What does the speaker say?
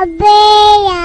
A.